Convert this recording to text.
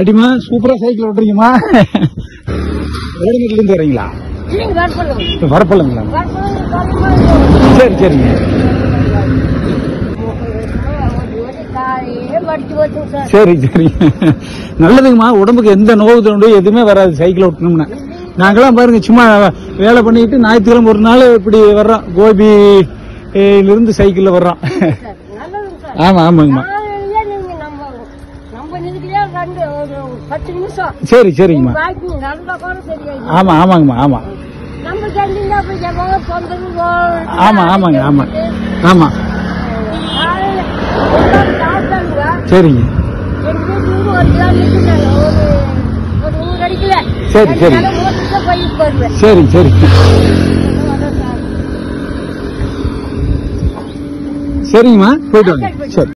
அடிமா சூப்பரா சைக்கிள் ஓட்டுறீங்கம்மா. வேடங்கட்டில இருந்து வரீங்களா வரப்படலாம் சரி சரிங்க. சார் சரி. சரி நல்லதுங்கம்மா உடம்புக்கு எந்த நோவு தோண்டு எதுவுமே வராது சைக்கிள் ஓட்டணும்னா. நாங்களாம் பாருங்க சும்மா வேலை பண்ணிட்டு ஞாயிற்றுக்கிழமை ஒரு நாள் இப்படி வர்றோம். இருந்து சைக்கிள்ல வர்றோம். ஆமா ஆமாங்கம்மா. சரி சரிங்கம்மா. ஆமா ஆமாங்கம்மா ஆமா. ஆமா ஆமாங்க ஆமா. ஆமா. சரிங்க. சரி, சரி. சரி சார். சரிங்கம்மா போயிட்டு வாங்க. சரி